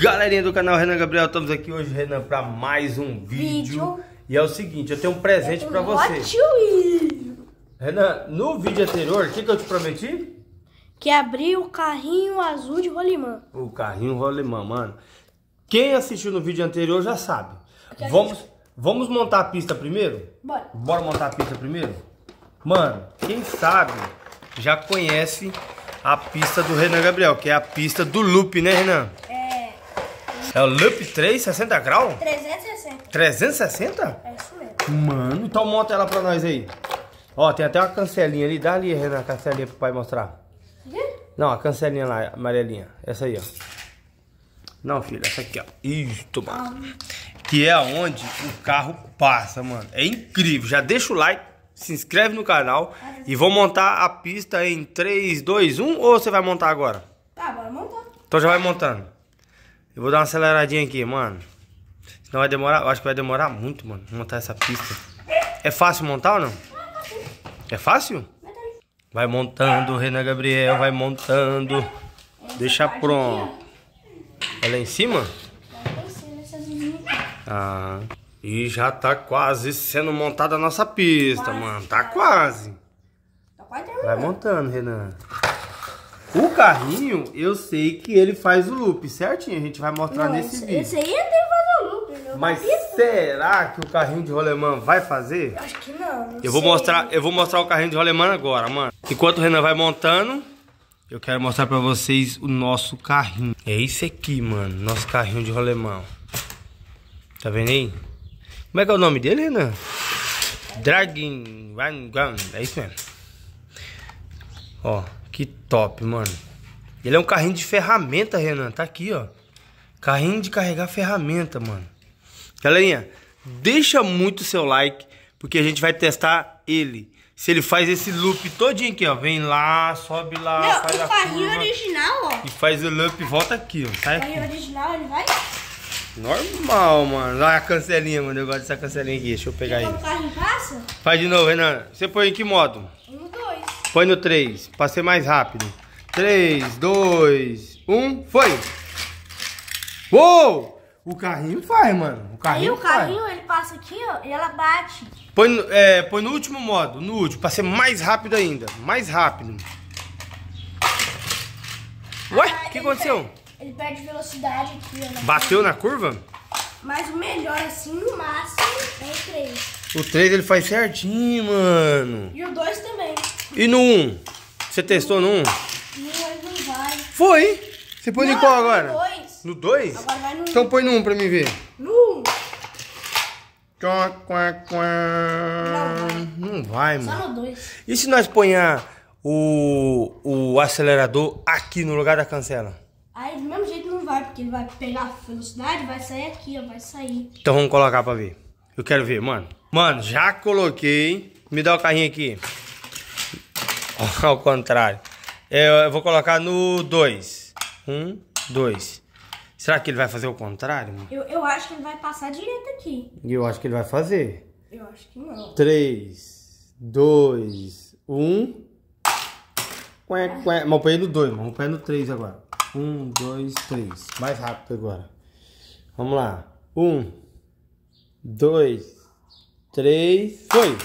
Galerinha do canal Renan Gabriel, estamos aqui hoje, Renan, para mais um vídeo. Vídeo. E é o seguinte, eu tenho um presente para você. Renan, no vídeo anterior, o que, que eu te prometi? Que abriu o carrinho azul de rolimã. O carrinho rolemã, mano. Quem assistiu no vídeo anterior já sabe. Vamos, vamos montar a pista primeiro? Bora. Bora montar a pista primeiro? Mano, quem sabe já conhece a pista do Renan Gabriel, que é a pista do loop, né, Renan? É o loop 360 graus? 360. 360? É isso mesmo. Mano, então monta ela pra nós aí. Ó, tem até uma cancelinha ali. Dá ali, Renan, a cancelinha pro pai mostrar. Não, a cancelinha lá, amarelinha. Essa aí, ó. Não, filho, essa aqui, ó. Isto, mano. Que é onde o carro passa, mano. É incrível. Já deixa o like, se inscreve no canal. E vou montar a pista em 3, 2, 1 ou você vai montar agora? Tá, bora montar. Então já vai montando. Eu vou dar uma aceleradinha aqui, mano. Senão vai demorar, eu acho que vai demorar muito, mano, montar essa pista. É fácil montar ou não? É fácil? Vai montando, Renan Gabriel, vai montando. Deixa pronto. É lá em cima? Ah. E já tá quase sendo montada a nossa pista, mano. Tá quase. Tá quase Vai montando, Renan. O carrinho, eu sei que ele faz o loop certinho. A gente vai mostrar Não, nesse esse, vídeo. esse aí fazer o loop. Mas Pista? será que o carrinho de rolemã vai fazer? Eu acho que não. não Eu vou sei. mostrar, eu vou mostrar o carrinho de rolemã agora, mano. Enquanto o Renan vai montando, eu quero mostrar pra vocês o nosso carrinho. É esse aqui, mano, nosso carrinho de rolemã. Tá vendo aí? Como é que é o nome dele, Renan? Dragon Van Gun, é isso mesmo. Ó, que top, mano. Ele é um carrinho de ferramenta, Renan. Tá aqui, ó. Carrinho de carregar ferramenta, mano. Galerinha, deixa muito seu like, porque a gente vai testar ele. Se ele faz esse loop todinho aqui, ó. Vem lá, sobe lá, Não, faz a carrinho curva. original, ó. E faz o loop e volta aqui, ó. Sai O carrinho aqui. original, ele vai. Normal, mano. Olha a cancelinha, mano. Eu gosto dessa cancelinha aqui. Deixa eu pegar aí. Faz de novo, Renan. Você põe em que modo? um, dois. Põe no 3, pra ser mais rápido. 3, 2, 1, foi! Uou! O carrinho faz, mano. O Aí carrinho o carrinho, ele passa aqui, ó, e ela bate. faz. Põe, no- é, põe no último modo, no último, pra ser mais rápido ainda. Mais rápido. Ué, Ah, o que ele aconteceu? perde- Ele perde velocidade aqui, ó. na Bateu na curva? Mas o melhor, assim, no máximo, é o 3. O 3 ele faz certinho, mano. E o 2 também. E no 1? Você testou no 1? No 2 não vai. Foi! Você põe não, em qual No agora? 2. No 2? Agora vai no Então põe no 1 pra mim ver. No 1. Quá, quá, quá. Não vai, mano. Só no 2. E se nós ponhar o, o acelerador aqui no lugar da cancela? Aí do mesmo jeito não vai, porque ele vai pegar a velocidade, vai sair aqui, ó, vai sair. Então vamos colocar pra ver. Eu quero ver, mano. Mano, já coloquei. Me dá o carrinho aqui. Ao contrário. É, Eu vou colocar no 2. 1, 2. Será que ele vai fazer o contrário, mano? Eu, eu acho que ele vai passar direto aqui. Eu acho que ele vai fazer. Eu acho que não. 3, 2, 1. Quê, quê. Mas põe no 2, vamos pôr no 3 agora. 1, 2, 3. Mais rápido agora. Vamos lá. 1, 2, 3. Foi!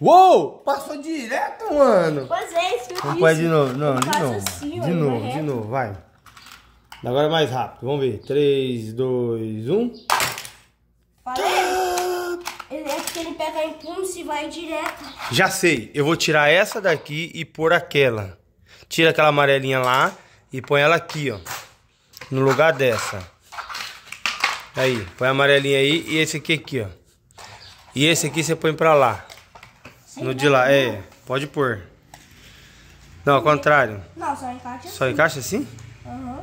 Uou! Passou direto, mano! Pois é, isso que eu Vamos disse. pôr de novo. Não, de novo. assim, de novo, vai de novo, vai. Agora mais rápido. Vamos ver. 3, 2, 1. Falei. Ele é porque ele pega impulso e vai direto. Já sei, eu vou tirar essa daqui e pôr aquela. Tira aquela amarelinha lá e põe ela aqui, ó. No lugar dessa. Aí, põe a amarelinha aí e esse aqui aqui, ó. E esse aqui você põe pra lá. No de lá, é. Pode pôr. Não, ao contrário. Não, só encaixa Só assim. encaixa assim? Aham.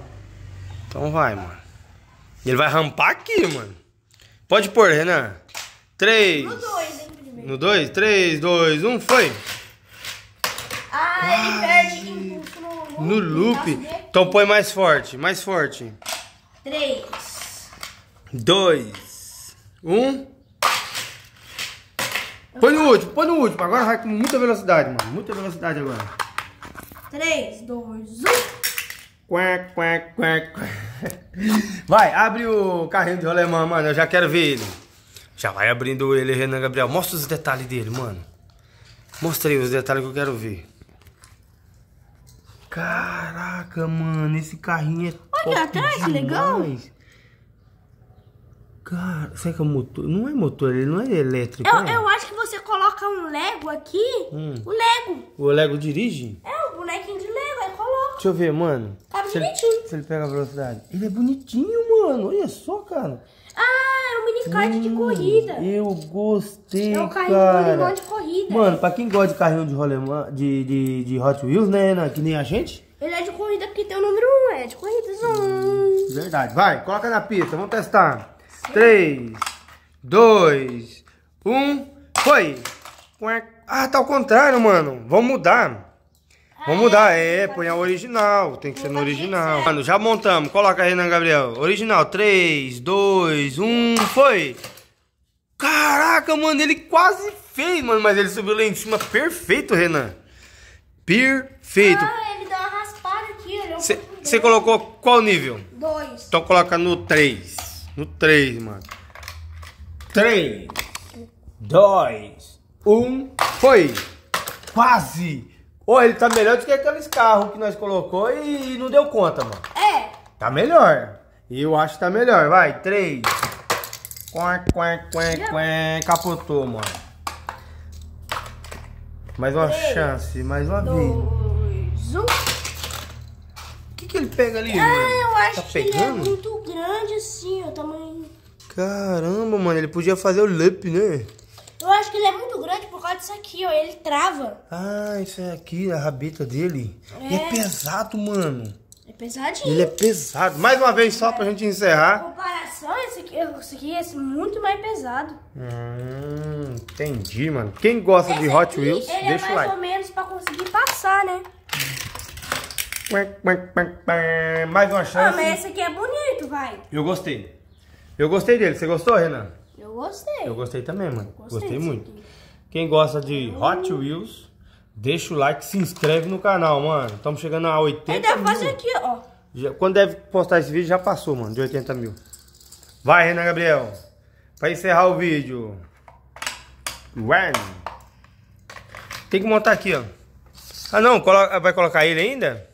Então vai, mano. Ele vai rampar aqui, mano. Pode pôr, Renan. 3. No 2, hein, primeiro. No 2, 3, 2, 1, foi. Ah, ele perde impulso no, No loop. Então põe mais forte, mais forte. 3. 2, 1. Põe no último, põe no último. Agora vai com muita velocidade, mano. Muita velocidade agora. 3, 2, 1. Quack, quack, quack, quack. Vai, abre o carrinho de rolemã, mano. Eu já quero ver ele. Já vai abrindo ele, Renan Gabriel. Mostra os detalhes dele, mano. Mostra aí os detalhes que eu quero ver. Caraca, mano. Esse carrinho é Olha atrás, demais. legal. Cara, será que é motor? Não é motor, ele não é elétrico. Eu, é? eu acho que você coloca um Lego aqui. Hum. O Lego. O Lego dirige? É, o bonequinho de Lego. Aí coloca. Deixa eu ver, mano. Cabe se ele, direitinho. se ele pega a velocidade. Ele é bonitinho, mano. Olha só, cara. Ah, é um mini kart de corrida. Eu gostei, É um carrinho cara. de corrida. Mano, pra quem gosta de carrinho de rolemã, de, de, de Hot Wheels, né, Renan? Que nem a gente. Ele é de corrida porque tem o número 1. É de corrida. Zoom. Verdade. Vai, coloca na pista. Vamos testar. 3, 2, 1. Foi. Ah, tá ao contrário, mano. Vamos mudar. Vamos mudar. É, põe a original. Tem que ser no original. Mano, já montamos. Coloca aí, Renan Gabriel. Original. 3, 2, 1. Foi. Caraca, mano. Ele quase fez, mano. Mas ele subiu lá em cima. Perfeito, Renan. Perfeito. Ah, ele dá uma raspada aqui. Pouquinho Você colocou qual nível? Dois. Então coloca no 3. No 3, mano. 3, 2, 1, foi! Quase! Ô, ele tá melhor do que aqueles carros que nós colocou e não deu conta, mano. É. Tá melhor. Eu acho que tá melhor. Vai, 3. Quack, quack, quack, quack. Capotou, mano. Mais uma Três, chance, mais uma vez. Dois. Um. O que, que ele pega ali, Ah, mano? eu acho tá que ele é pegando? muito grande assim, o tamanho. Caramba, mano, ele podia fazer o loop, né? Eu acho que ele é muito grande por causa disso aqui, ó. Ele trava. Ah, isso é aqui, a rabeta dele. É É. pesado, mano. É pesadinho. Ele é pesado. Mais uma vez, só pra gente encerrar. comparação, esse aqui, esse aqui é muito mais pesado. Hum, entendi, mano. Quem gosta de Esse Hot aqui, Wheels, ele deixa é o mais like. ou menos pra conseguir passar, né? Mais uma Ah, chance. mas esse aqui é bonito, vai. Eu gostei. Eu gostei dele. Você gostou, Renan? Gostei. Eu gostei também, mano. Gostei Gostei, muito. aqui. Quem gosta de Hot Wheels, deixa o like, se inscreve no canal, mano. Estamos chegando a 80 Ele deve mil. fazer aqui, ó. Já- quando deve postar esse vídeo, já passou, mano, de 80 mil. Vai, Renan Gabriel. Pra encerrar o vídeo. Tem que montar aqui, ó. Ah, não. colo- Vai colocar ele ainda?